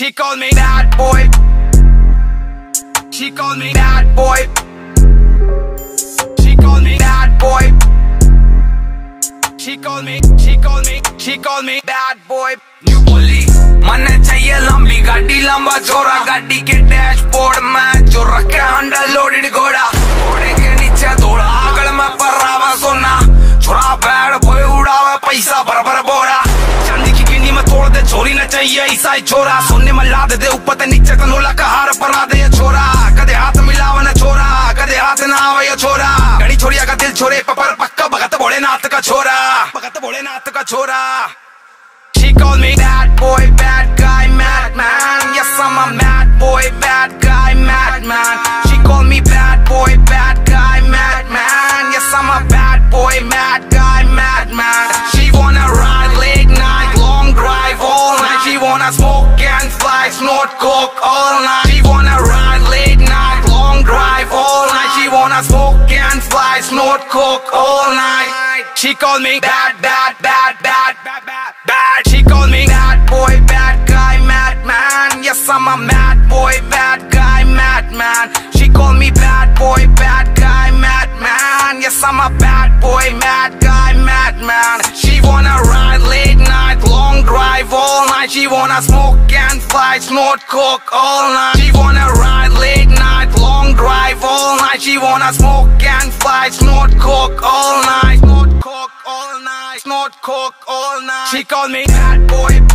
She called me that boy. She called me that boy. She called me that boy. She called me, she called me, she called me that boy. New police. मन चाहिए लंबी गाड़ी लंबा चौड़ा गाड़ी के dashboard में जो रखे अंडर लोडेड घोड़े चाहिए ऐसा ही छोरा सोने में ला दे ऊपर ते नीचे कनोला का हार परा दे छोरा कदे हाथ मिलावा न छोरा कदे हाथ ना आवे छोरा गड़ी छोरिया का दिल छोरे पपर पक्का भगत भोलेनाथ का छोरा भगत भोलेनाथ का छोरा She called me bad boy, bad guy, madman. Yes, I'm a mad boy, bad guy, madman. She called me bad boy, bad snort coke all night. She wanna ride late night, long drive all night. She wanna smoke and fly, snort coke all night. She called me bad, bad, bad, bad, bad, bad. She called me bad boy, bad guy, madman. Yes, I'm a mad boy, bad guy, madman. She called me bad boy, bad guy, madman. Yes, I'm a bad boy, mad guy, madman. She wanna ride late night, long drive all night. She wanna smoke and fly, snort coke all night. She wanna ride late night, long drive all night. She wanna smoke and fly, snort coke all night. Snort coke all night. Snort coke all night. She called me bad boy.